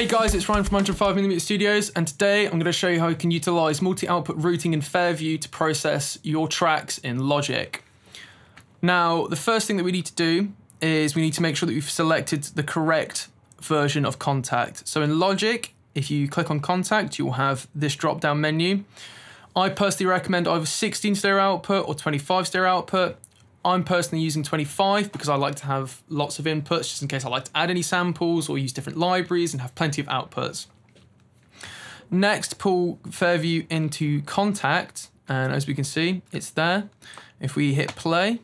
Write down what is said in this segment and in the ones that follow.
Hey guys, it's Ryan from 105mm Studios, and today I'm going to show you how you can utilize multi-output routing in Fairview to process your tracks in Logic. Now, the first thing that we need to do is we need to make sure that we've selected the correct version of Kontakt. So in Logic, if you click on Kontakt, you'll have this drop-down menu. I personally recommend either 16 stereo output or 25 stereo output. I'm personally using 25 because I like to have lots of inputs just in case I like to add any samples or use different libraries and have plenty of outputs. Next, pull Fairview into Kontakt, and as we can see, it's there. If we hit play,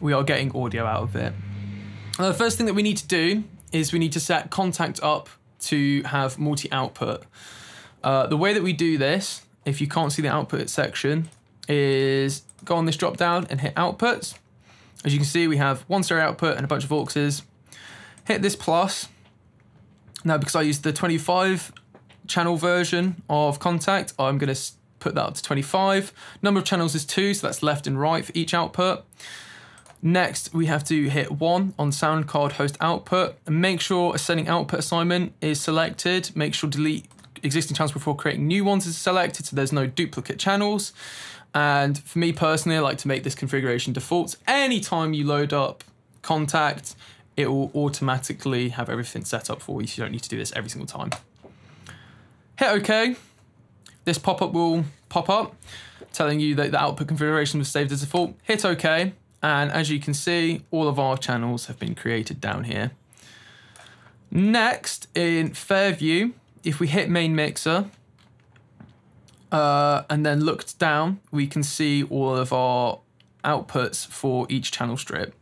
we are getting audio out of it. Now, the first thing that we need to do is we need to set Kontakt up to have multi-output. Uh, the way that we do this if you can't see the output section, is go on this drop down and hit outputs. As you can see, we have one stereo output and a bunch of auxes. Hit this plus. Now, because I used the 25 channel version of Kontakt, I'm going to put that up to 25. Number of channels is two, so that's left and right for each output. Next, we have to hit one on sound card host output and make sure ascending output assignment is selected. Make sure delete existing channels before creating new ones is selected so there's no duplicate channels. And for me personally, I like to make this configuration default. Anytime you load up Kontakt, it will automatically have everything set up for you so you don't need to do this every single time. Hit OK. This pop-up will pop up telling you that the output configuration was saved as default. Hit OK. And as you can see, all of our channels have been created down here. Next, in Fairview, if we hit main mixer uh, and then looked down, we can see all of our outputs for each channel strip.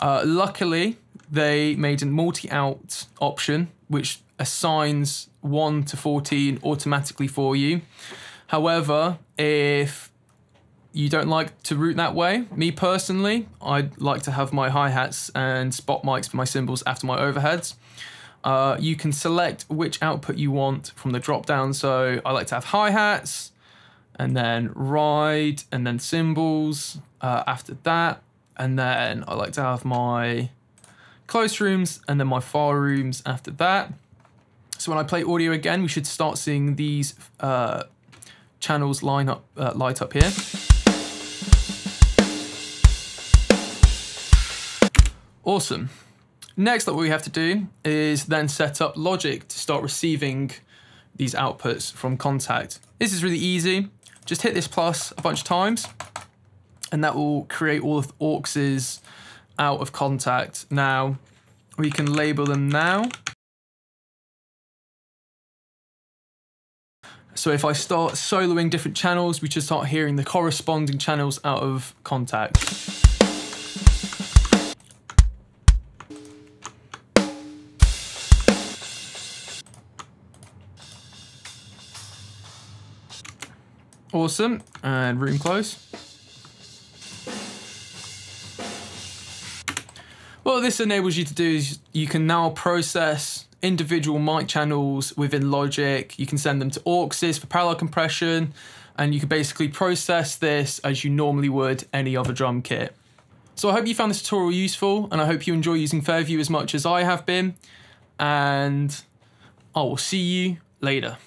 Uh, luckily, they made a multi-out option, which assigns 1 to 14 automatically for you. However, if you don't like to route that way, me personally, I'd like to have my hi-hats and spot mics for my cymbals after my overheads. Uh, you can select which output you want from the drop down. So I like to have hi-hats and then ride and then cymbals uh, after that. And then I like to have my close rooms and then my far rooms after that. So when I play audio again, we should start seeing these uh, channels line up, uh, light up here. Awesome. Next, what we have to do is then set up Logic to start receiving these outputs from Kontakt. This is really easy. Just hit this plus a bunch of times and that will create all of the auxes out of Kontakt. Now, we can label them now. So if I start soloing different channels, we should start hearing the corresponding channels out of Kontakt. Awesome. And room close. What this enables you to do is you can now process individual mic channels within Logic. You can send them to auxes for parallel compression, and you can basically process this as you normally would any other drum kit. So I hope you found this tutorial useful, and I hope you enjoy using Fairview as much as I have been, and I will see you later.